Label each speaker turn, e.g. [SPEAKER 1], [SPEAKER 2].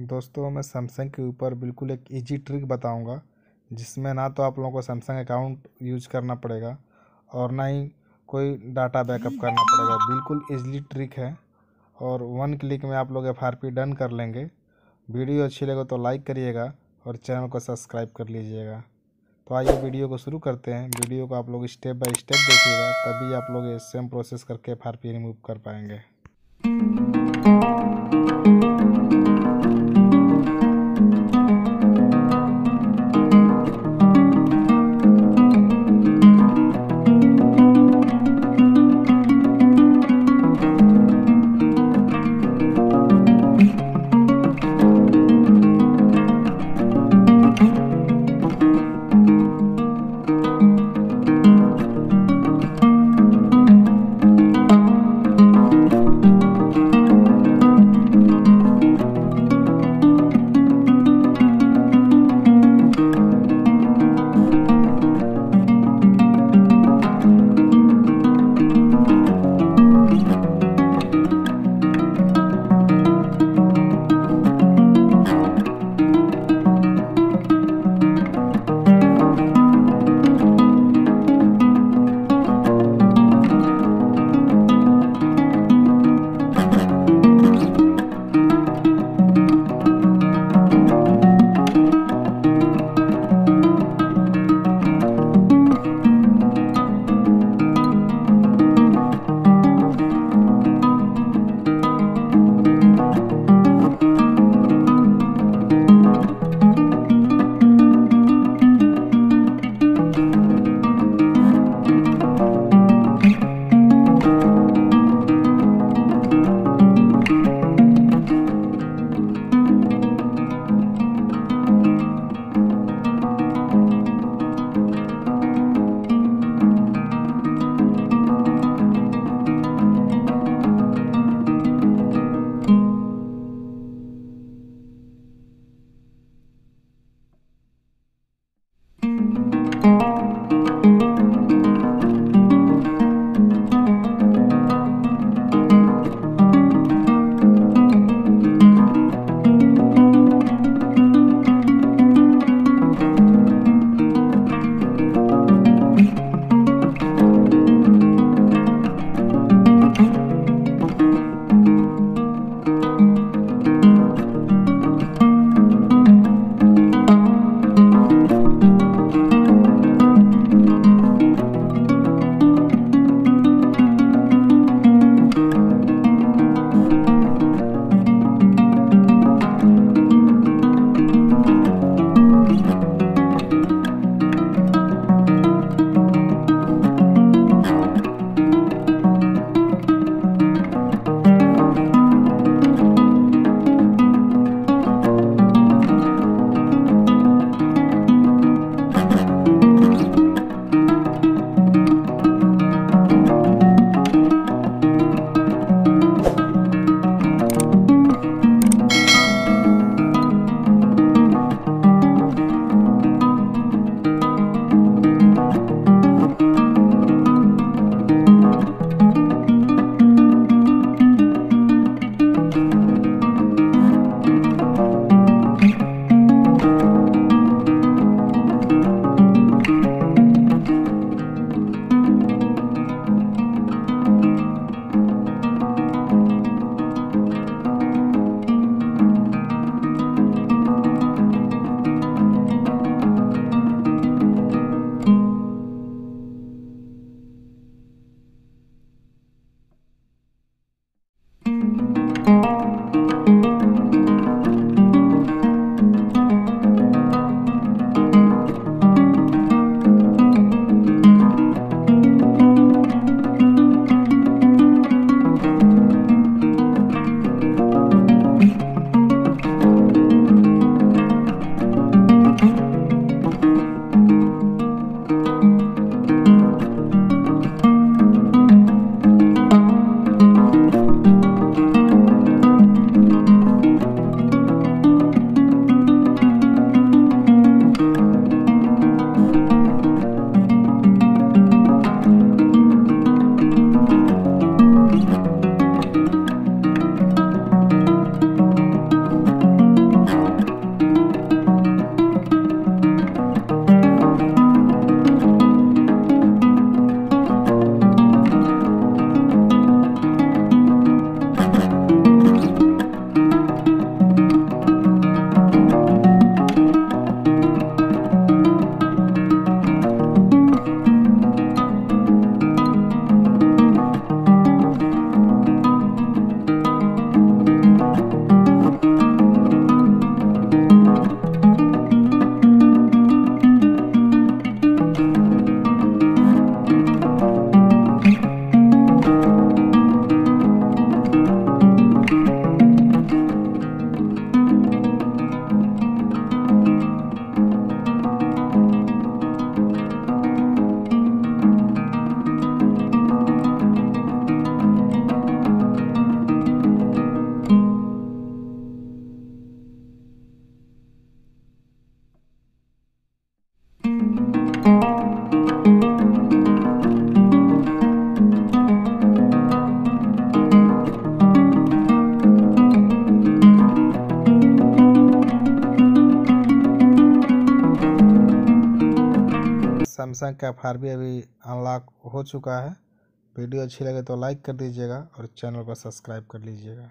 [SPEAKER 1] दोस्तों, मैं सैमसंग के ऊपर बिल्कुल एक इजी ट्रिक बताऊँगा, जिसमें ना तो आप लोगों को सैमसंग अकाउंट यूज़ करना पड़ेगा और ना ही कोई डाटा बैकअप करना पड़ेगा। बिल्कुल इजली ट्रिक है और वन क्लिक में आप लोग एफआरपी डन कर लेंगे। वीडियो अच्छी लगे तो लाइक करिएगा और चैनल को सब्सक्राइब कर लीजिएगा। तो आइए वीडियो को शुरू करते हैं। वीडियो को आप लोग स्टेप बाय स्टेप देखिएगा, तभी आप लोग सेम प्रोसेस करके FRP रिमूव कर पाएँगे। सैमसंग का एफ़ भी अभी अनलॉक हो चुका है। वीडियो अच्छी लगे तो लाइक कर दीजिएगा और चैनल को सब्सक्राइब कर लीजिएगा।